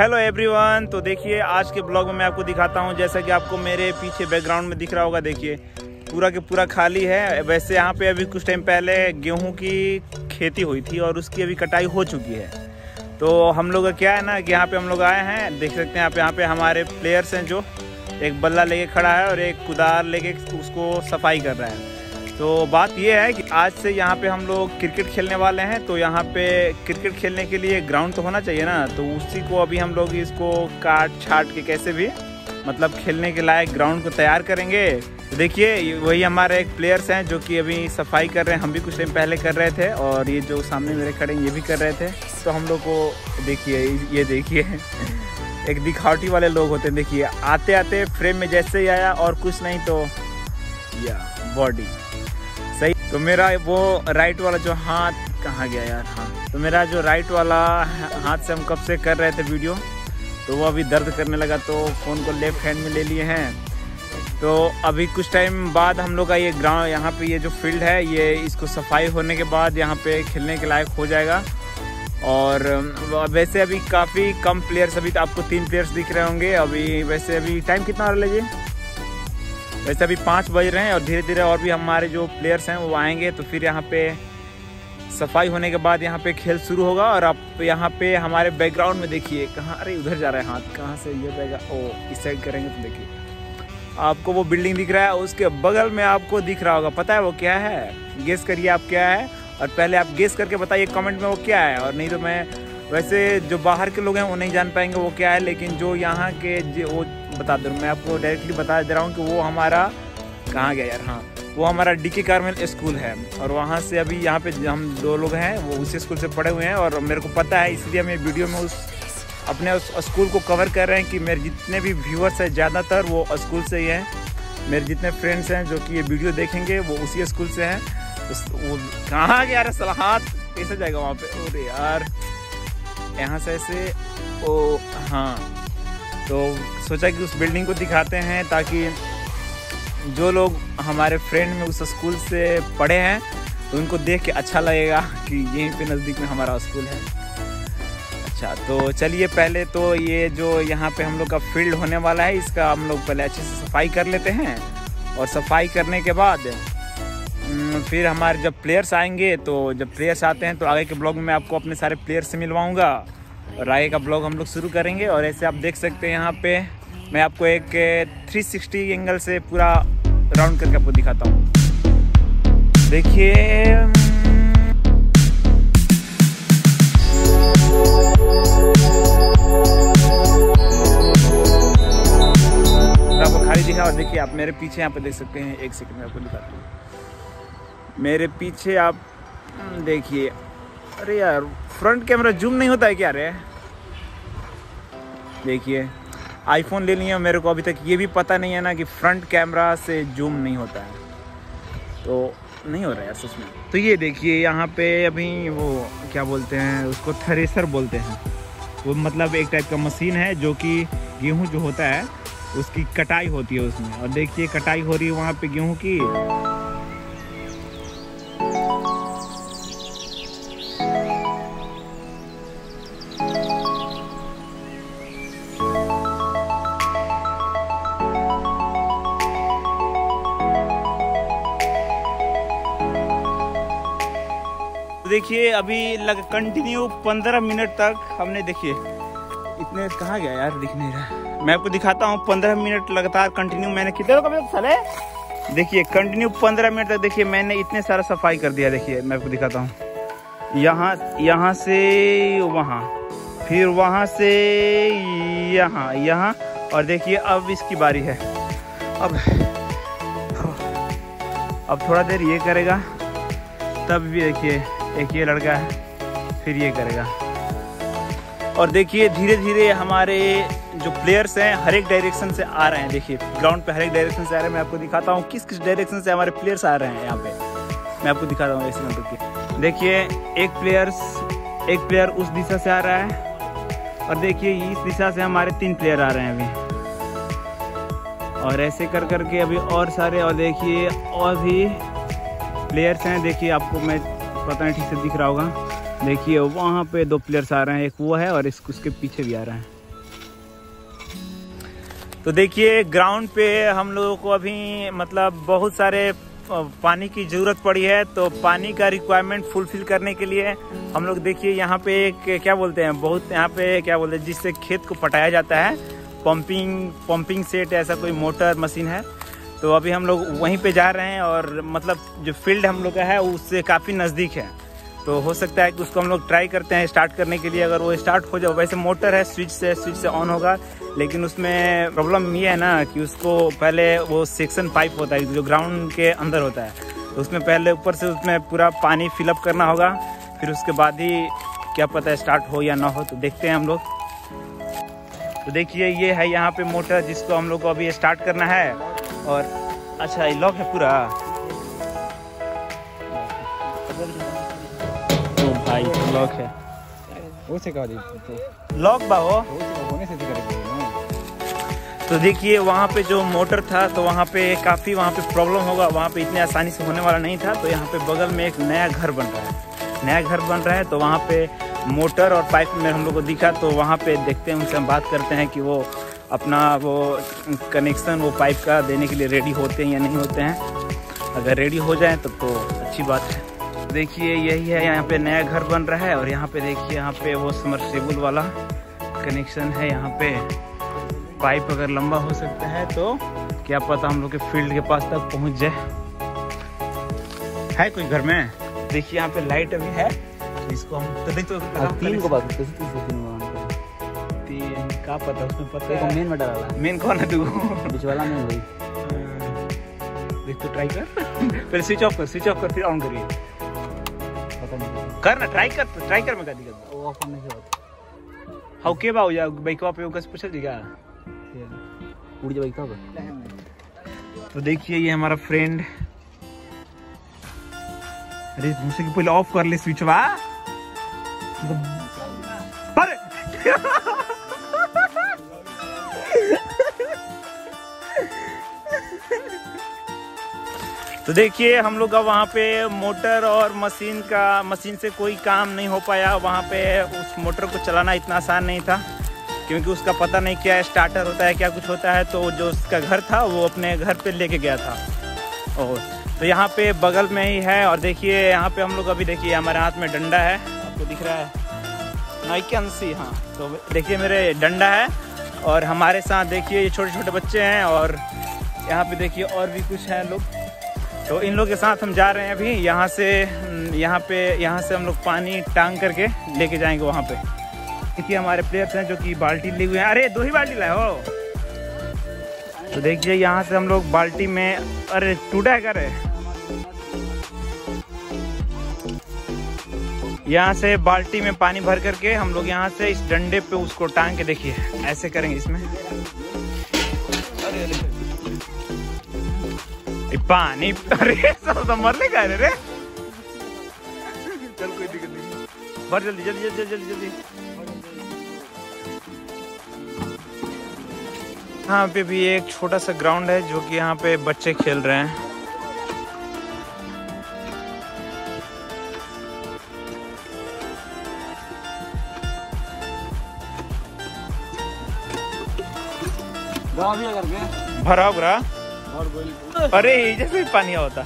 Hello everyone तो देखिए, आज के ब्लॉग में मैं आपको दिखाता हूँ, जैसा कि आपको मेरे पीछे बैकग्राउंड में दिख रहा होगा, देखिए। पूरा के पूरा खाली है। वैसे यहाँ पे अभी कुछ टाइम पहले गेहूँ की खेती हुई थी और उसकी अभी कटाई हो चुकी है। तो हम लोग का क्या है ना, कि यहाँ पे हम लोग आए हैं, देख सकते हैं आप यहाँ पे हमारे प्लेयर्स हैं जो, एक बल्ला लेके खड़ा है और एक कुदार लेके उसको सफ़ाई कर रहा है। तो बात यह है कि आज से यहाँ पे हम लोग क्रिकेट खेलने वाले हैं तो यहाँ पे क्रिकेट खेलने के लिए ग्राउंड तो होना चाहिए ना तो उसी को अभी हम लोग इसको काट छाट के कैसे भी मतलब खेलने के लायक ग्राउंड को तैयार करेंगे। तो देखिए वही हमारे एक प्लेयर्स हैं जो कि अभी सफ़ाई कर रहे हैं, हम भी कुछ टाइम पहले कर रहे थे, और ये जो सामने मेरे खड़े हैं, ये भी कर रहे थे। तो हम लोग को देखिए, ये देखिए, एक दिखावटी वाले लोग होते हैं, देखिए आते आते फ्रेम में जैसे ही आया और कुछ नहीं तो या बॉडी सही। तो मेरा वो राइट वाला जो हाथ, कहाँ गया यार? हाँ। तो मेरा जो राइट वाला हाथ से हम कब से कर रहे थे वीडियो तो वो अभी दर्द करने लगा तो फ़ोन को लेफ़्ट हैंड में ले लिए हैं। तो अभी कुछ टाइम बाद हम लोग का ये ग्राउंड यहाँ पे ये जो फ़ील्ड है, ये इसको सफ़ाई होने के बाद यहाँ पे खेलने के लायक हो जाएगा। और वैसे अभी काफ़ी कम प्लेयर्स अभी तो आपको तीन प्लेयर्स दिख रहे होंगे। अभी वैसे अभी टाइम कितना है वैसे अभी पाँच बज रहे हैं और धीरे धीरे और भी हमारे जो प्लेयर्स हैं वो आएँगे तो फिर यहाँ पे सफ़ाई होने के बाद यहाँ पे खेल शुरू होगा और आप यहाँ पे हमारे बैकग्राउंड में देखिए, कहाँ, अरे उधर जा रहा है हाथ, कहाँ से ये जाएगा ओ, इस साइड करेंगे तो देखिए। आपको वो बिल्डिंग दिख रहा है, उसके बगल में आपको दिख रहा होगा, पता है वो क्या है? गेस करिए आप क्या है, और पहले आप गेस करके बताइए कमेंट में वो क्या है, और नहीं तो मैं वैसे जो बाहर के लोग हैं, वो नहीं जान पाएँगे वो क्या है, लेकिन जो यहाँ के जो वो बता दूँ, मैं आपको डायरेक्टली बता दे रहा हूँ कि वो हमारा कहाँ गया यार हाँ। वो हमारा डी के कार्मेल स्कूल है, और वहाँ से अभी यहाँ पे हम दो लोग हैं, वो उसी स्कूल से पढ़े हुए हैं, और मेरे को पता है, इसलिए मैं वीडियो में उस अपने उस स्कूल को कवर कर रहे हैं कि मेरे जितने भी व्यूअर्स हैं, ज़्यादातर वो स्कूल से ही हैं। मेरे जितने फ्रेंड्स हैं जो कि ये वीडियो देखेंगे, वो उसी स्कूल से हैं। तो वो कहाँ गया यार सलाहत कैसे जाएगा वहाँ पे? अरे यार। यहाँ से ऐसे, ओ हाँ। तो सोचा कि उस बिल्डिंग को दिखाते हैं ताकि जो लोग हमारे फ्रेंड में उस स्कूल से पढ़े हैं तो उनको देख के अच्छा लगेगा कि यहीं पे नज़दीक में हमारा स्कूल है। अच्छा तो चलिए पहले तो ये जो यहाँ पे हम लोग का फ़ील्ड होने वाला है, इसका हम लोग पहले अच्छे से सफ़ाई कर लेते हैं और सफ़ाई करने के बाद फिर हमारे जब प्लेयर्स आएँगे तो जब प्लेयर्स आते हैं तो आगे के ब्लॉग में आपको अपने सारे प्लेयर्स से मिलवाऊँगा। और आगे का ब्लॉग हम लोग शुरू करेंगे, और ऐसे आप देख सकते हैं यहाँ पे मैं आपको एक 360 एंगल से पूरा राउंड करके आपको दिखाता हूँ। देखिए खाली दिखा, और देखिए आप मेरे पीछे यहाँ पे देख सकते हैं, एक सेकंड में आपको दिखाता हूँ। मेरे पीछे आप देखिए। अरे यार फ्रंट कैमरा जूम नहीं होता है क्या रे? देखिए आईफोन ले लिया मेरे को अभी तक। ये भी पता नहीं है ना कि फ्रंट कैमरा से जूम नहीं होता है। तो नहीं हो रहा है सच में। तो ये देखिए, यहाँ पे अभी वो क्या बोलते हैं, उसको थ्रेसर बोलते हैं। वो मतलब एक टाइप का मशीन है जो कि गेहूँ जो होता है, उसकी कटाई होती है उसमें। और देखिए, कटाई हो रही है वहाँ पे गेहूँ की। देखिए, अभी लग कंटिन्यू पंद्रह मिनट तक हमने देखिए, इतने कहाँ गया यार दिख नहीं रहा मैं आपको दिखाता हूँ, पंद्रह मिनट लगातार कंटिन्यू मैंने कितने कभी देखिए कंटिन्यू पंद्रह मिनट तक देखिए, मैंने इतने सारा सफ़ाई कर दिया, देखिए, मैं आपको दिखाता हूँ। यहाँ यहाँ से वहाँ, फिर वहाँ से यहाँ यहाँ, और देखिए, अब इसकी बारी है। अब अब थोड़ा देर ये करेगा, तब भी देखिए एक ये लड़का है, फिर ये करेगा। और देखिए धीरे धीरे हमारे जो प्लेयर्स हैं, हर एक डायरेक्शन से आ रहे हैं। देखिए ग्राउंड पे हर एक डायरेक्शन से आ रहे हैं। मैं आपको दिखाता हूँ किस किस डायरेक्शन से हमारे प्लेयर्स आ रहे हैं यहाँ पे। मैं आपको दिखाता हूँ ऐसे मतलब देखिए, एक प्लेयर्स एक प्लेयर उस दिशा से आ रहा है। और देखिए, इस दिशा से हमारे तीन प्लेयर आ रहे हैं अभी। और ऐसे कर करके अभी और सारे, और देखिए, और भी प्लेयर्स हैं। देखिए, आपको मैं पता नहीं ठीक से दिख रहा होगा। देखिए, वहाँ पे दो प्लेयर्स आ रहे हैं, एक वो है और इस, उसके पीछे भी आ रहा है। तो देखिए ग्राउंड पे हम लोगों को अभी मतलब बहुत सारे पानी की ज़रूरत पड़ी है तो पानी का रिक्वायरमेंट फुलफिल करने के लिए हम लोग देखिए, यहाँ पे एक, क्या बोलते हैं, बहुत यहाँ पे क्या बोलते हैं, जिससे खेत को पटाया जाता है। पंपिंग पंपिंग सेट ऐसा कोई मोटर मशीन है। तो अभी हम लोग वहीं पे जा रहे हैं और मतलब जो फ़ील्ड हम लोग का है, उससे काफ़ी नज़दीक है। तो हो सकता है कि उसको हम लोग ट्राई करते हैं स्टार्ट करने के लिए। अगर वो स्टार्ट हो जाए, वैसे मोटर है स्विच से स्विच से ऑन होगा, लेकिन उसमें प्रॉब्लम ये है ना कि उसको पहले वो सेक्शन पाइप होता है, जो ग्राउंड के अंदर होता है। तो उसमें पहले ऊपर से उसमें पूरा पानी फिलअप करना होगा, फिर उसके बाद ही क्या पता है स्टार्ट हो या ना हो तो देखते हैं हम लोग। तो देखिए, ये है यहाँ पे मोटर जिसको हम लोग को अभी स्टार्ट करना है। और अच्छा ये लॉक है पूरा। भाई लॉक है। वो से कहा लॉक बा हो होने से करेंगे तो देखिए वहाँ पे जो मोटर था तो वहाँ पे काफ़ी वहाँ पे प्रॉब्लम होगा। वहाँ पे इतने आसानी से होने वाला नहीं था तो यहाँ पे बगल में एक नया घर बन रहा है। नया घर बन रहा है तो वहाँ पे मोटर और पाइप में हम लोग को दिखा तो वहाँ पे देखते हैं उनसे हम बात करते हैं कि वो अपना वो कनेक्शन वो पाइप का देने के लिए रेडी होते हैं या नहीं होते हैं। अगर रेडी हो जाए तब तो, तो अच्छी बात है। देखिए यही है यहाँ पे नया घर बन रहा है और यहाँ पे देखिए यहाँ पे वो समरसेबुल वाला कनेक्शन है। यहाँ पे पाइप अगर लंबा हो सकता है तो क्या पता हम लोग के फ़ील्ड के पास तक पहुँच जाए। है कोई घर में? देखिए यहाँ पे लाइट अभी है। इसको हम तो तो तीन को बात कैसे तीन तीन का पता उसमें पता है? मेन में डाला मेन कौन है तू? बीच वाला मेन भाई देख तो ट्राई कर। पहले स्विच ऑफ़ कर स्विच ऑफ़ कर फिर ऑन करिए। कर ना ट्राई कर ट्राई कर मैं कर दिक्कत वो ऑफ़ नहीं होता हाउ के बा हो जा बाइकवा पे ओकस पूछल दिगा उड़ जा बाइक का तो देखिए ये हमारा फ्रेंड अरे मुझसे कि पहले ऑफ़ कर ले स्विच वा अरे! तो देखिए, हम लोग का वहाँ पे मोटर और मशीन का, मशीन से कोई काम नहीं हो पाया। वहाँ पे उस मोटर को चलाना इतना आसान नहीं था, क्योंकि उसका पता नहीं क्या स्टार्टर होता है, क्या कुछ होता है। तो जो उसका घर था, वो अपने घर पे लेके गया था। और तो यहाँ पे बगल में ही है, और देखिए, यहाँ पे हम लोग अभी देखिए, हमारे हाथ में डंडा है। आपको दिख रहा है। नाइक्यांसी हाँ। तो देखिए, मेरे डंडा है, और हमारे साथ देखिए, ये छोटे छोटे बच्चे हैं, और यहाँ पे देखिए, और भी कुछ हैं लोग। तो इन लोग के साथ हम जा रहे हैं अभी। यहाँ से यहाँ पे, यहाँ से हम लोग पानी टांग करके लेके जाएँगे वहाँ पे। क्योंकि हमारे प्लेयर्स हैं जो कि बाल्टी लिए हुए हैं। अरे, दो ही बाल्टी लाए, हो। तो देखिए यहाँ से हम लोग बाल्टी में, अरे, टूटा है करे यहाँ से बाल्टी में पानी भर करके हम लोग यहाँ से इस डंडे पे उसको टांग के देखिए, ऐसे करेंगे इसमें। पानी अरे सब तो मर लेगा रे चल कोई दिक्कत नहीं। भर जल्दी जल्दी जल्दी जल्दी जल्दी। यहाँ पे भी एक छोटा सा ग्राउंड है जो कि यहाँ पे बच्चे खेल रहे हैं। भरा भरा अरे जैसे पानी होता।